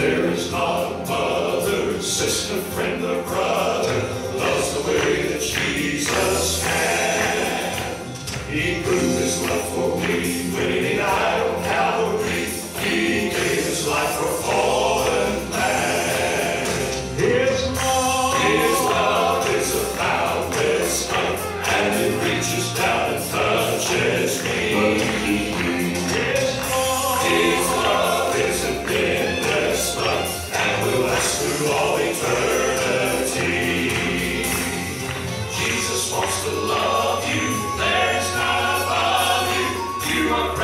father, mother, sister, friend, or brother loves the way that Jesus can. He proved his love for me when he died on Calvary. He gave his life for fallen man. His love, his love is a boundless love, and it reaches down and touches me.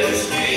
is